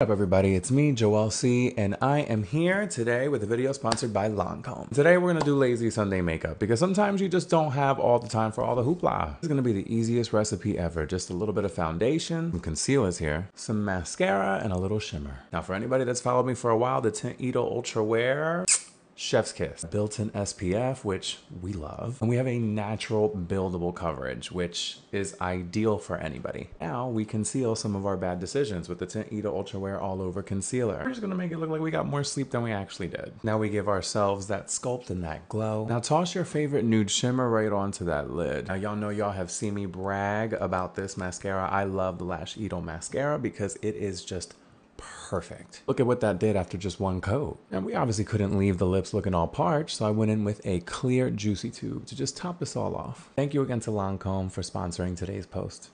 Up everybody, it's me, Joel C, and I am here today with a video sponsored by Lancome. Today we're gonna do lazy Sunday makeup because sometimes you just don't have all the time for all the hoopla. This is gonna be the easiest recipe ever. Just a little bit of foundation, some concealers here, some mascara, and a little shimmer. Now for anybody that's followed me for a while, the Teint Ultra Wear Chef's Kiss, built-in SPF, which we love. And we have a natural buildable coverage, which is ideal for anybody. Now we conceal some of our bad decisions with the Teint Ultra Wear All Over Concealer. We're just gonna make it look like we got more sleep than we actually did. Now we give ourselves that sculpt and that glow. Now toss your favorite nude shimmer right onto that lid. Now y'all know y'all have seen me brag about this mascara. I love the Lash Idôle mascara because it is just perfect. Look at what that did after just one coat. And we obviously couldn't leave the lips looking all parched, so I went in with a clear Juicy Tube to just top this all off. Thank you again to Lancome for sponsoring today's post.